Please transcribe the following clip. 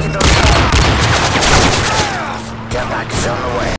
Get back, it's on the way.